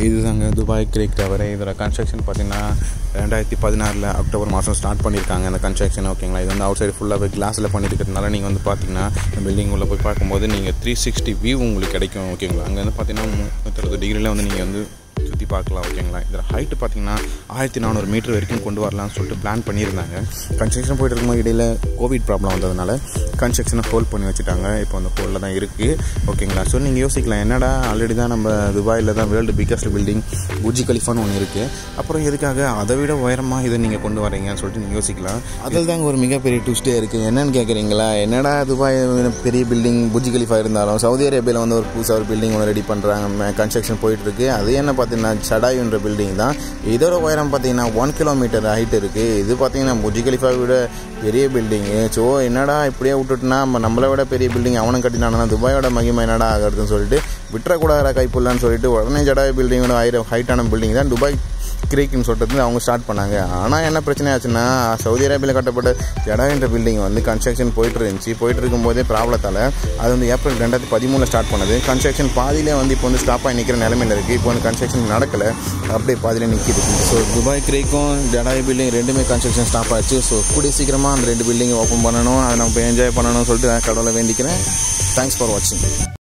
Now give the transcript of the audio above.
இதுதாங்க Dubai Craig tower. இதோட construction பார்த்தீங்கன்னா ரெண்டாயிரத்தி பதினாறில் அக்டோபர் மாதம் ஸ்டார்ட் பண்ணியிருக்காங்க அந்த கன்ஸ்ட்ரக்ஷன் ஓகேங்களா இது வந்து அவுட் சைடு ஃபுல்லாகவே கிளாஸில் பண்ணியிருக்கிறதுனால நீங்கள் வந்து பார்த்தீங்கன்னா இந்த பில்டிங் உள்ளே போய் பார்க்கும்போது நீங்கள் த்ரீ சிக்ஸ்டி வியூ உங்களுக்கு கிடைக்கும் ஓகேங்களா அங்கே வந்து பார்த்தீங்கன்னா முப்பத்தறுபது டிகிரியில் வந்து நீங்கள் வந்து சுற்றி பார்க்கலாம் ஓகேங்களா இதில் ஹைட்டு பார்த்தீங்கன்னா ஆயிரத்தி நானூறு மீட்டர் வரைக்கும் கொண்டு வரலாம்னு சொல்லிட்டு பிளான் பண்ணியிருந்தாங்க. கன்ஸ்ட்ரக்ஷன் போயிட்டு இருக்கும்போது இடையில கோவிட் ப்ராப்ளம் வந்ததுனால கன்ஸ்ட்ரக்ஷனை ஹோல்ட் பண்ணி வச்சுட்டாங்க. இப்போ அந்த ஹோலில் தான் இருக்குது ஓகேங்களா ஸோ நீங்கள் யோசிக்கலாம். என்னடா ஆல்ரெடி தான் நம்ம துபாயில் தான் வேர்ல்டு பிக்கஸ்ட் பில்டிங் புஜி கலிஃபான்னு ஒன்று இருக்குது அப்புறம் எதுக்காக அதை விட உயரமாக இதை நீங்கள் கொண்டு வரீங்கன்னு சொல்லிட்டு நீங்கள் யோசிக்கலாம். அதில் தாங்க ஒரு மிகப்பெரிய ட்விஸ்ட்டே இருக்குது என்னன்னு கேட்குறீங்களா என்னடா துபாய் பெரிய பில்டிங் புஜி கலிஃபா இருந்தாலும் சவுதி அரேபியாவில் வந்து ஒரு புதுசாக ஒரு பில்டிங் ஒன்று ரெடி பண்ணுறாங்க கன்ஸ்ட்ரக்ஷன் போயிட்டுருக்கு அது என்ன பார்த்தீங்கன்னா சடாயுன்ற பில்டிங் தான். இதோட உயரம் பார்த்தீங்கன்னா ஒன் கிலோமீட்டர் ஹைட் இருக்குது இது பார்த்தீங்கன்னா புஜி கலிஃபா விட பெரிய பில்டிங்கு ஸோ என்னடா இப்படியே விட்டுட்டுனா நம்ம நம்மளை விட பெரிய பில்டிங் அவனும் கட்டினானா துபாயோட மகிமை என்னடா ஆகிறதுன்னு சொல்லிட்டு விட்டுறக்கூடாத கைப்புள்ளான்னு சொல்லிட்டு உடனே ஜடாய் பில்டிங்கோட ஹைட் ஹைட்டான பில்டிங் தான் துபாய். கிரேக்குன்னு சொல்லிட்டு அவங்க ஸ்டார்ட் பண்ணாங்க. ஆனால் என்ன பிரச்சனை ஆச்சுன்னா சவுதி அரேபியாவில் கட்டப்பட்ட ஜடா என்ற பில்டிங் வந்து கன்ஸ்ட்ரக்ஷன் போயிட்டு இருந்துச்சு போயிட்டு இருக்கும்போதே ப்ராப்ளத்தால் அது வந்து ஏப்ரல் ரெண்டாயிரத்தி பதிமூணில் ஸ்டார்ட் பண்ணது. கன்ஸ்ட்ரக்ஷன் பாதியிலே வந்து இப்போ வந்து ஸ்டாப் ஆகி நிற்கிற நிலமையில் இருக்குது இப்போ வந்து கன்ஸ்ட்ரக்ஷன் நடக்கலை. அப்படியே பாதியிலே நிற்கிது ஸோ துபாய் கிரேக்கும் ஜடாய் பில்டிங் ரெண்டுமே கன்ஸ்ட்ரக்ஷன் ஸ்டாப் ஆச்சு. ஸோ கூடிய சீக்கிரமாக அந்த ரெண்டு பில்டிங் ஓப்பன் பண்ணணும். அதை நம்ம என்ஜாய் பண்ணணும்னு சொல்லிட்டு நான் கடவுளை வேண்டிக்கிறேன். தேங்க்ஸ் ஃபார் வாட்சிங்